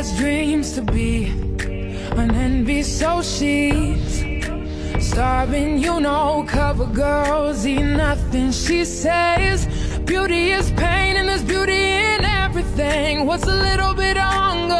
has dreams to be. An envy so she's starving you know cover girls eat nothing she says. Beauty is pain and there's beauty in everything. What's a little bit of hunger?